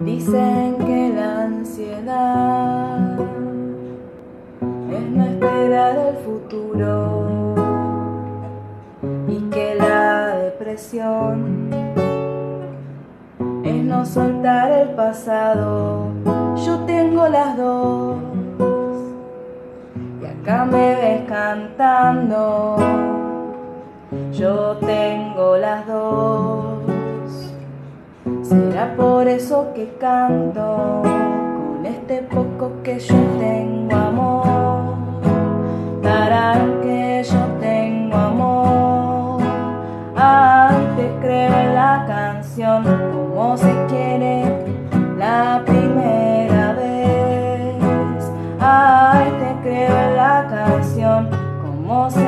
Dicen que la ansiedad es no esperar el futuro y que la depresión es no soltar el pasado. Yo tengo las dos y acá me ves cantando. Yo tengo las dos. Será por eso que canto con este poco que yo tengo amor. Tarán que yo tengo amor. Antes creo en la canción como se quiere la primera vez. Ay, te creo en la canción como se